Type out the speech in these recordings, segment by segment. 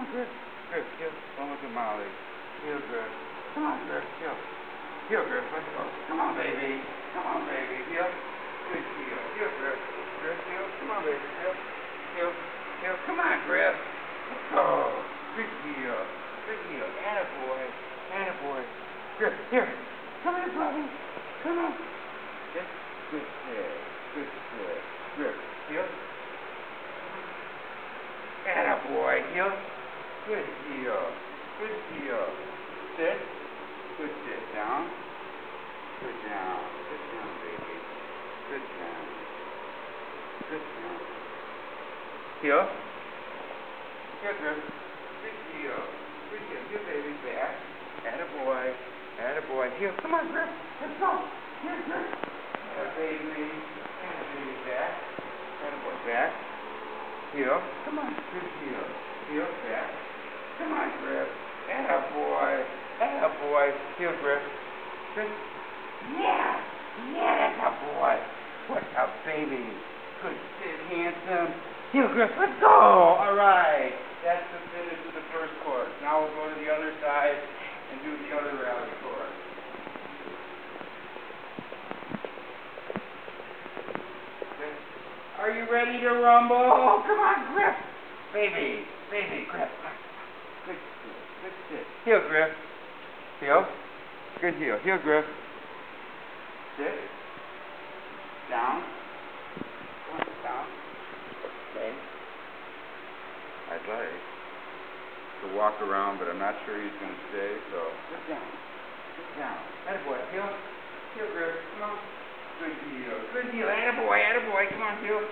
on, Griff. Griff, heel. Don't look at Molly. Heel, Griff. Come on, Griff. Heel. Heel, Griff. Let's go. Come on, baby. Come on, baby. Heel. Good heel. Heel, Griff. Griff, heel. Come on, baby. Heel. Heel. Heel. Come on, Griff. Let's go. Good heel. Good heel. Attaboy. Attaboy. Griff, here. Come here, buddy. Come on. Good. Good sit. Good sit. Griff. Heel. Attaboy. Heel. Good heel. Good heel. Sit. Good sit. Down. Good down. Good down, baby. Good down. Good down. Heel. Good, Griff. Good heel. Good heel. Good baby. Back. Attaboy. Attaboy. Heel. Come on, Griff. Let's go. Here, Griff. Atta baby. Atta baby. Back. Attaboy. Back. Heel. Come on. Good heel. Heel. Back. Come on, Griff. Attaboy. Griff. Good. Yeah. Yeah, that's a boy. What a baby. Good sit, handsome. Griff. Let's go. All right. That's the finish of the first course. Now we'll go to the other side and do the other rally course. Are you ready to rumble? Come on, Griff. Baby, baby, Griff. Good good sit. Heel, Griff. Heel. Good heel. Heel, Griff. Sit. Down. Down. Okay. I'd like to walk around, but I'm not sure he's going to stay, so sit down. Sit down. Attaboy. Heel. Heel, Griff. Come on. Good deal. Good deal. Attaboy. Attaboy. Come on, heel.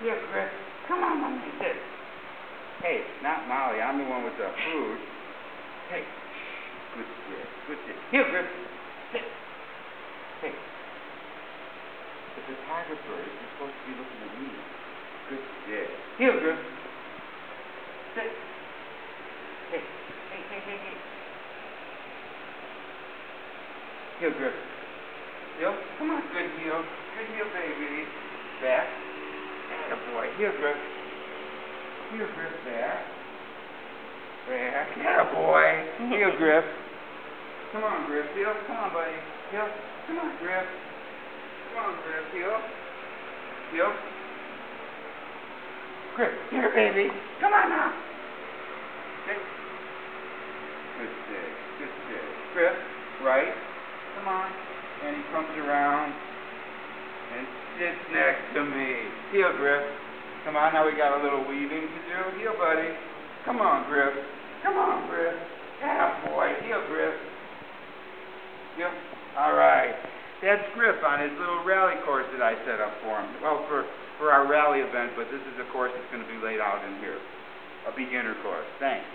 Heel, Griff. Come on, mommy. Sit. Hey, not Molly. I'm the one with the food. Hey. Good. Good sit. Heel, Griff. Sit. Hey. The photographer is supposed to be looking at me. Good sit. Heel, Griff. Sit. Hey. Hey, hey, hey, hey. Heel, Griff. Heel. Come on. Good heel. Good heel, baby. Back. Atta boy. Heel, Griff. Heel, Griff. Back. Back. Atta boy. Heel, Griff. Come on, Griff. Heel. Come on, buddy. Heel. Come on, Griff. Come on, Griff. Heel. Heel. Griff. Here, baby. Come on now. Sit. Good sit. Good. Griff. Right. Come on. And he comes around and sits next to me. Heel, Griff. Come on, now we got a little weaving to do. Heel, buddy. Come on, Griff. Come on, Griff. Yeah, boy. Heel, Griff. Heel. All right. That's Griff on his little rally course that I set up for him. Well, for, for our rally event, but this is a course that's going to be laid out in here. A beginner course. Thanks.